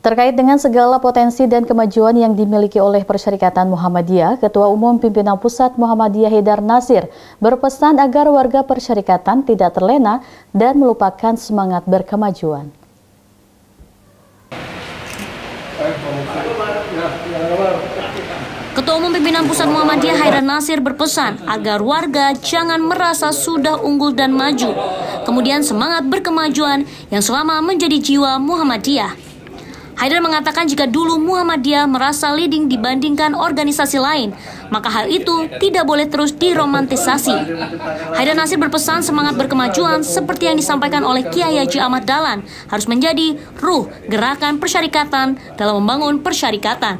Terkait dengan segala potensi dan kemajuan yang dimiliki oleh Persyarikatan Muhammadiyah, Ketua Umum Pimpinan Pusat Muhammadiyah Hidar Nasir berpesan agar warga persyarikatan tidak terlena dan melupakan semangat berkemajuan. Ketua Umum Pimpinan Pusat Muhammadiyah Hairan Nasir berpesan agar warga jangan merasa sudah unggul dan maju, kemudian semangat berkemajuan yang selama menjadi jiwa Muhammadiyah. Haidar mengatakan jika dulu Muhammadiyah merasa leading dibandingkan organisasi lain, maka hal itu tidak boleh terus diromantisasi. Haidar Nasir berpesan semangat berkemajuan seperti yang disampaikan oleh Kiai Haji Ahmad Dahlan harus menjadi ruh gerakan persyarikatan dalam membangun persyarikatan.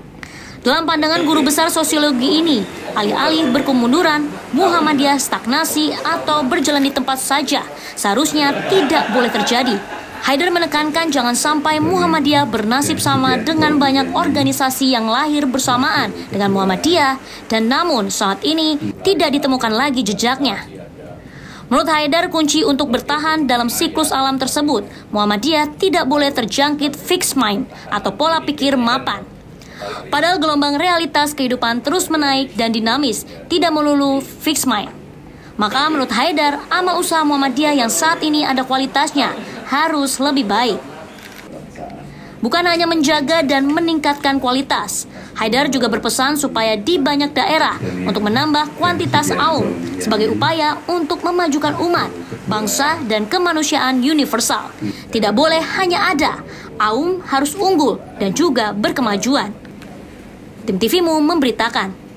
Dalam pandangan guru besar sosiologi ini, alih-alih berkemunduran, Muhammadiyah stagnasi atau berjalan di tempat saja seharusnya tidak boleh terjadi. Haidar menekankan jangan sampai Muhammadiyah bernasib sama dengan banyak organisasi yang lahir bersamaan dengan Muhammadiyah dan namun saat ini tidak ditemukan lagi jejaknya. Menurut Haidar, kunci untuk bertahan dalam siklus alam tersebut, Muhammadiyah tidak boleh terjangkit fixed mind atau pola pikir mapan. Padahal gelombang realitas kehidupan terus menaik dan dinamis, tidak melulu fixed mind. Maka menurut Haidar, amal usaha Muhammadiyah yang saat ini ada kualitasnya harus lebih baik. Bukan hanya menjaga dan meningkatkan kualitas, Haidar juga berpesan supaya di banyak daerah untuk menambah kuantitas aum sebagai upaya untuk memajukan umat, bangsa, dan kemanusiaan universal. Tidak boleh hanya ada, aum harus unggul dan juga berkemajuan. Tim TVMU memberitakan.